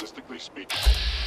statistically speaking.